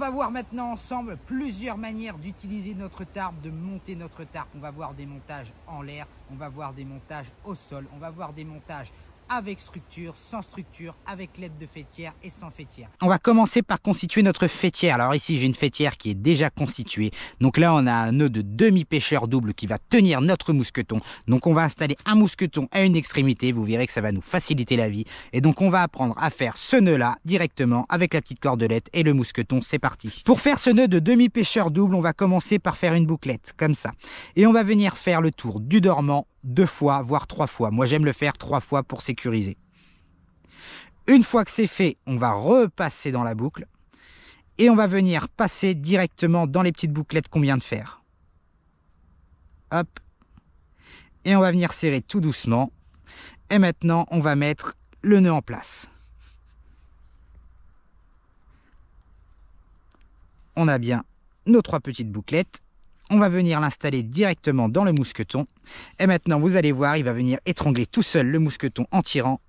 va voir maintenant ensemble plusieurs manières d'utiliser notre tarp, de monter notre tarp. On va voir des montages en l'air, on va voir des montages au sol, on va voir des montages avec structure, sans structure, avec l'aide de fêtière et sans fêtière. On va commencer par constituer notre fêtière. Alors ici, j'ai une fêtière qui est déjà constituée. Donc là, on a un nœud de demi-pêcheur double qui va tenir notre mousqueton. Donc on va installer un mousqueton à une extrémité. Vous verrez que ça va nous faciliter la vie. Et donc on va apprendre à faire ce nœud-là directement avec la petite cordelette et le mousqueton. C'est parti. Pour faire ce nœud de demi-pêcheur double, on va commencer par faire une bouclette comme ça. Et on va venir faire le tour du dormant deux fois, voire trois fois. Moi, j'aime le faire trois fois pour sécuriser. Une fois que c'est fait, on va repasser dans la boucle et on va venir passer directement dans les petites bouclettes qu'on vient de faire. Hop. Et on va venir serrer tout doucement. Et maintenant, on va mettre le nœud en place. On a bien nos trois petites bouclettes on va venir l'installer directement dans le mousqueton. Et maintenant, vous allez voir, il va venir étrangler tout seul le mousqueton en tirant.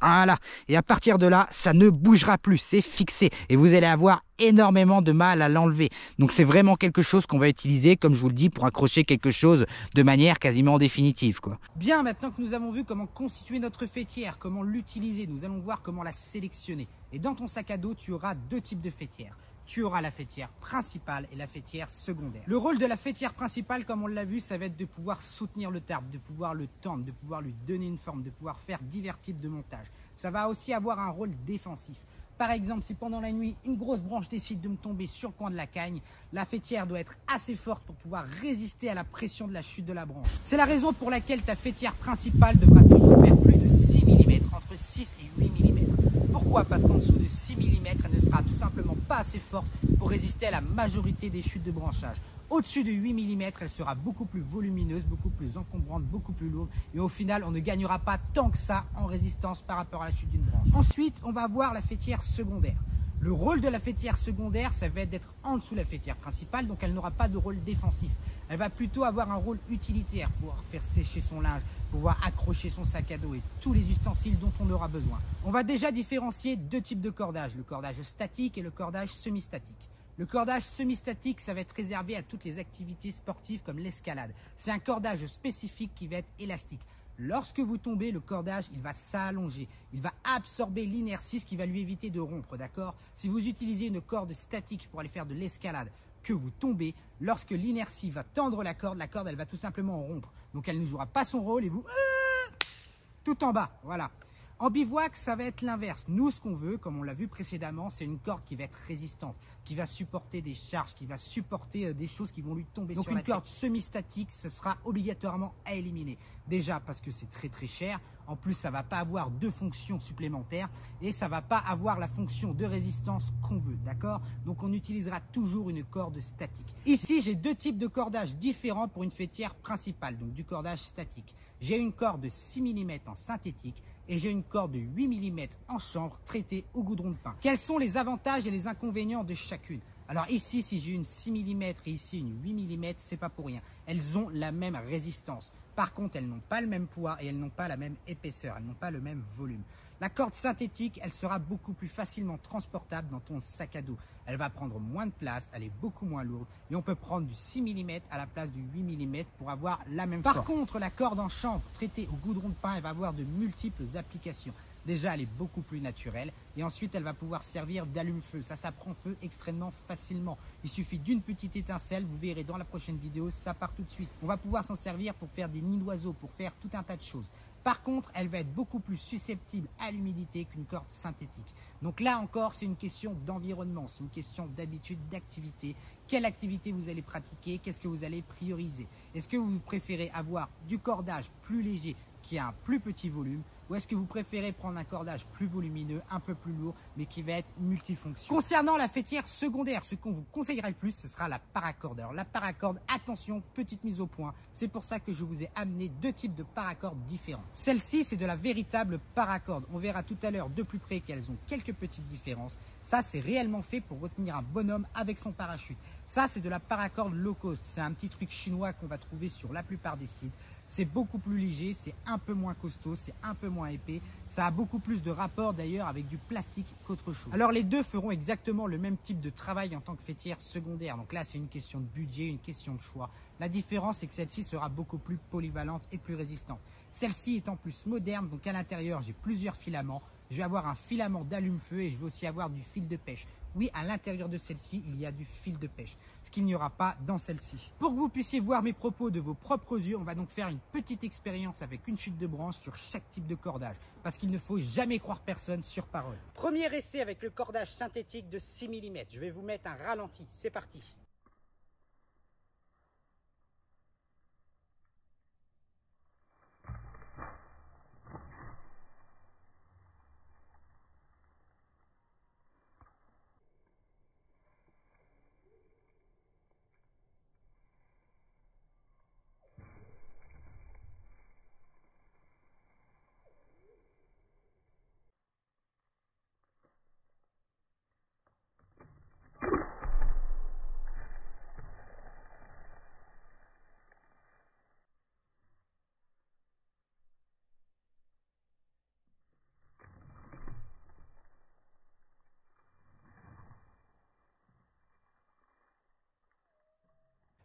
Voilà. Et à partir de là, ça ne bougera plus. C'est fixé. Et vous allez avoir énormément de mal à l'enlever. Donc c'est vraiment quelque chose qu'on va utiliser, comme je vous le dis, pour accrocher quelque chose de manière quasiment définitive. Quoi. Bien, maintenant que nous avons vu comment constituer notre fêtière, comment l'utiliser, nous allons voir comment la sélectionner. Et dans ton sac à dos, tu auras deux types de fêtières tu auras la fêtière principale et la fêtière secondaire. Le rôle de la fêtière principale, comme on l'a vu, ça va être de pouvoir soutenir le tarp, de pouvoir le tendre, de pouvoir lui donner une forme, de pouvoir faire divers types de montages. Ça va aussi avoir un rôle défensif. Par exemple, si pendant la nuit, une grosse branche décide de me tomber sur le coin de la cagne, la fêtière doit être assez forte pour pouvoir résister à la pression de la chute de la branche. C'est la raison pour laquelle ta fêtière principale devra toujours faire plus de 6 mm, entre 6 et 8 mm. Pourquoi? Parce qu'en dessous de 6 mm, elle ne sera tout simplement pas assez forte pour résister à la majorité des chutes de branchage. Au-dessus de 8 mm, elle sera beaucoup plus volumineuse, beaucoup plus encombrante, beaucoup plus lourde. Et au final, on ne gagnera pas tant que ça en résistance par rapport à la chute d'une branche. Ensuite, on va voir la fêtière secondaire. Le rôle de la fêtière secondaire, ça va être d'être en dessous de la fêtière principale, donc elle n'aura pas de rôle défensif. Elle va plutôt avoir un rôle utilitaire pour faire sécher son linge, pouvoir accrocher son sac à dos et tous les ustensiles dont on aura besoin. On va déjà différencier deux types de cordage, le cordage statique et le cordage semi-statique. Le cordage semi-statique, ça va être réservé à toutes les activités sportives comme l'escalade. C'est un cordage spécifique qui va être élastique. Lorsque vous tombez, le cordage, il va s'allonger. Il va absorber l'inertie, ce qui va lui éviter de rompre, d'accord? Si vous utilisez une corde statique pour aller faire de l'escalade, que vous tombez, lorsque l'inertie va tendre la corde, la corde, elle va tout simplement rompre. Donc elle ne jouera pas son rôle et vous... Euh, tout en bas, voilà. En bivouac, ça va être l'inverse. Nous, ce qu'on veut, comme on l'a vu précédemment, c'est une corde qui va être résistante, qui va supporter des charges, qui va supporter euh, des choses qui vont lui tomber sur la tête. Donc une corde semi-statique, ce sera obligatoirement à éliminer. Déjà parce que c'est très très cher. En plus, ça va pas avoir de fonction supplémentaire et ça va pas avoir la fonction de résistance qu'on veut, d'accord? Donc on utilisera toujours une corde statique. Ici, j'ai deux types de cordages différents pour une fêtière principale, donc du cordage statique. J'ai une corde de 6 mm en synthétique et j'ai une corde de 8 mm en chanvre traitée au goudron de pain. Quels sont les avantages et les inconvénients de chacune? Alors ici, si j'ai une 6 mm et ici une 8 mm, c'est pas pour rien. Elles ont la même résistance. Par contre, elles n'ont pas le même poids et elles n'ont pas la même épaisseur, elles n'ont pas le même volume. La corde synthétique, elle sera beaucoup plus facilement transportable dans ton sac à dos. Elle va prendre moins de place, elle est beaucoup moins lourde et on peut prendre du 6 mm à la place du 8 mm pour avoir la même Par contre, la corde en chanvre traitée au goudron de pain, elle va avoir de multiples applications. Déjà, elle est beaucoup plus naturelle. Et ensuite, elle va pouvoir servir d'allume-feu. Ça, ça prend feu extrêmement facilement. Il suffit d'une petite étincelle. Vous verrez dans la prochaine vidéo, ça part tout de suite. On va pouvoir s'en servir pour faire des nids d'oiseaux, pour faire tout un tas de choses. Par contre, elle va être beaucoup plus susceptible à l'humidité qu'une corde synthétique. Donc là encore, c'est une question d'environnement, c'est une question d'habitude, d'activité. Quelle activité vous allez pratiquer? Qu'est-ce que vous allez prioriser? Est-ce que vous préférez avoir du cordage plus léger qui a un plus petit volume ou est-ce que vous préférez prendre un cordage plus volumineux, un peu plus lourd, mais qui va être multifonction Concernant la fêtière secondaire, ce qu'on vous conseillerait le plus, ce sera la paracorde. Alors la paracorde, attention, petite mise au point. C'est pour ça que je vous ai amené deux types de paracordes différents. Celle-ci, c'est de la véritable paracorde. On verra tout à l'heure de plus près qu'elles ont quelques petites différences. Ça, c'est réellement fait pour retenir un bonhomme avec son parachute. Ça, c'est de la paracorde low cost. C'est un petit truc chinois qu'on va trouver sur la plupart des sites. C'est beaucoup plus léger, c'est un peu moins costaud, c'est un peu moins épais. Ça a beaucoup plus de rapport d'ailleurs avec du plastique qu'autre chose. Alors les deux feront exactement le même type de travail en tant que fêtière secondaire. Donc là, c'est une question de budget, une question de choix. La différence, c'est que celle-ci sera beaucoup plus polyvalente et plus résistante. Celle-ci est en plus moderne, donc à l'intérieur, j'ai plusieurs filaments. Je vais avoir un filament d'allume-feu et je vais aussi avoir du fil de pêche. Oui, à l'intérieur de celle-ci, il y a du fil de pêche, ce qu'il n'y aura pas dans celle-ci. Pour que vous puissiez voir mes propos de vos propres yeux, on va donc faire une petite expérience avec une chute de branche sur chaque type de cordage, parce qu'il ne faut jamais croire personne sur parole. Premier essai avec le cordage synthétique de 6 mm. Je vais vous mettre un ralenti. C'est parti.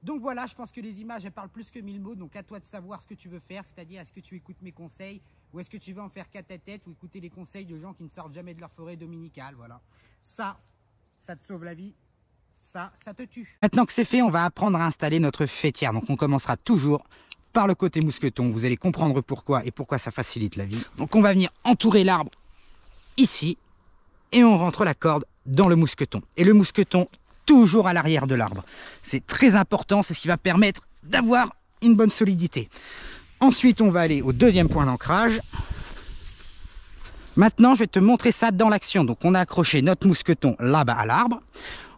Donc voilà, je pense que les images, parlent plus que mille mots. Donc à toi de savoir ce que tu veux faire, c'est-à-dire est-ce que tu écoutes mes conseils ou est-ce que tu veux en faire qu'à ta tête ou écouter les conseils de gens qui ne sortent jamais de leur forêt dominicale. Voilà. Ça, ça te sauve la vie. Ça, ça te tue. Maintenant que c'est fait, on va apprendre à installer notre fêtière. Donc on commencera toujours par le côté mousqueton. Vous allez comprendre pourquoi et pourquoi ça facilite la vie. Donc on va venir entourer l'arbre ici et on rentre la corde dans le mousqueton. Et le mousqueton, toujours à l'arrière de l'arbre. C'est très important, c'est ce qui va permettre d'avoir une bonne solidité. Ensuite, on va aller au deuxième point d'ancrage. Maintenant, je vais te montrer ça dans l'action. Donc, on a accroché notre mousqueton là-bas à l'arbre.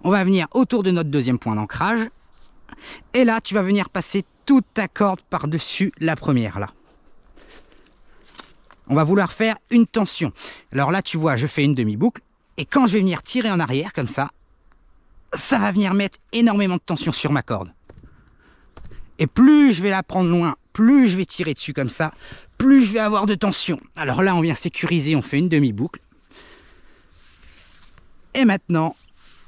On va venir autour de notre deuxième point d'ancrage. Et là, tu vas venir passer toute ta corde par-dessus la première, là. On va vouloir faire une tension. Alors là, tu vois, je fais une demi-boucle. Et quand je vais venir tirer en arrière, comme ça, ça va venir mettre énormément de tension sur ma corde. Et plus je vais la prendre loin, plus je vais tirer dessus comme ça, plus je vais avoir de tension. Alors là, on vient sécuriser, on fait une demi-boucle. Et maintenant,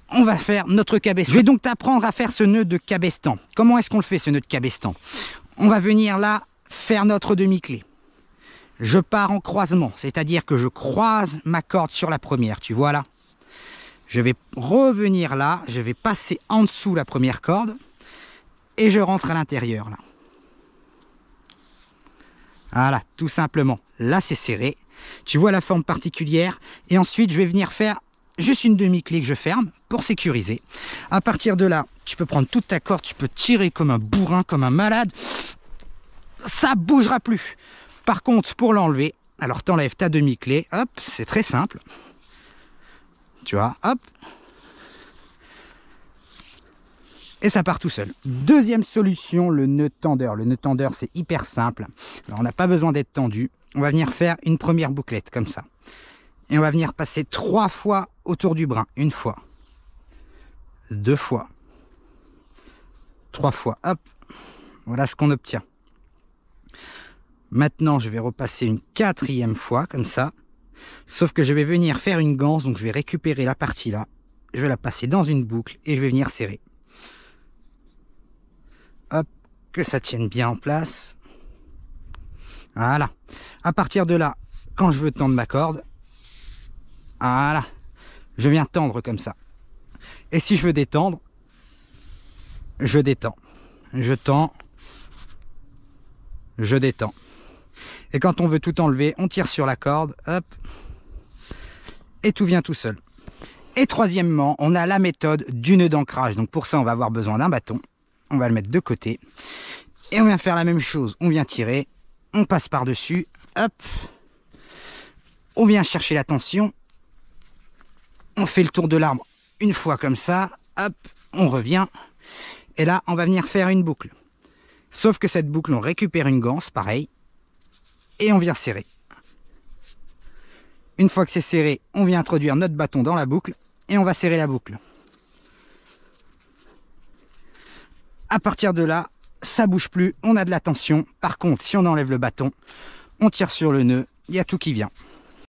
on va faire notre cabestan. Je vais donc t'apprendre à faire ce nœud de cabestan. Comment est-ce qu'on le fait, ce nœud de cabestan? On va venir là faire notre demi-clé. Je pars en croisement, c'est-à-dire que je croise ma corde sur la première, tu vois là? Je vais revenir là, je vais passer en dessous la première corde et je rentre à l'intérieur là. Voilà, tout simplement. Là, c'est serré. Tu vois la forme particulière. Et ensuite, je vais venir faire juste une demi-clé que je ferme pour sécuriser. À partir de là, tu peux prendre toute ta corde, tu peux tirer comme un bourrin, comme un malade. Ça bougera plus. Par contre, pour l'enlever, alors tu enlèves ta demi-clé. Hop, c'est très simple tu vois, hop. Et ça part tout seul. Deuxième solution, le nœud tendeur. Le nœud tendeur, c'est hyper simple. On n'a pas besoin d'être tendu. On va venir faire une première bouclette, comme ça. Et on va venir passer trois fois autour du brin. Une fois. Deux fois. Trois fois. Hop. Voilà ce qu'on obtient. Maintenant, je vais repasser une quatrième fois, comme ça. Sauf que je vais venir faire une ganse, donc je vais récupérer la partie là, je vais la passer dans une boucle et je vais venir serrer. Hop, que ça tienne bien en place. Voilà. À partir de là, quand je veux tendre ma corde, voilà, je viens tendre comme ça. Et si je veux détendre, je détends. Je tends, je détends. Et quand on veut tout enlever, on tire sur la corde, hop, et tout vient tout seul. Et troisièmement, on a la méthode du nœud d'ancrage. Donc pour ça, on va avoir besoin d'un bâton. On va le mettre de côté. Et on vient faire la même chose. On vient tirer, on passe par-dessus, hop. On vient chercher la tension. On fait le tour de l'arbre une fois comme ça, hop, on revient. Et là, on va venir faire une boucle. Sauf que cette boucle, on récupère une ganse, pareil, et on vient serrer. Une fois que c'est serré, on vient introduire notre bâton dans la boucle et on va serrer la boucle. À partir de là, ça bouge plus, on a de la tension. Par contre, si on enlève le bâton, on tire sur le nœud, il y a tout qui vient.